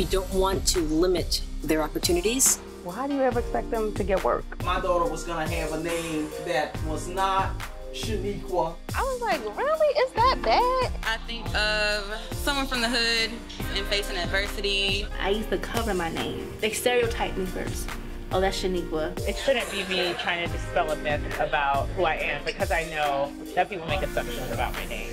You don't want to limit their opportunities. Well, how do you ever expect them to get work? My daughter was gonna have a name that was not Shaniqua. I was like, really? Is that bad? I think of someone from the hood and facing adversity. I used to cover my name. They stereotype me first. Oh, that's Shaniqua. It shouldn't be me trying to dispel a myth about who I am because I know that people make assumptions about my name.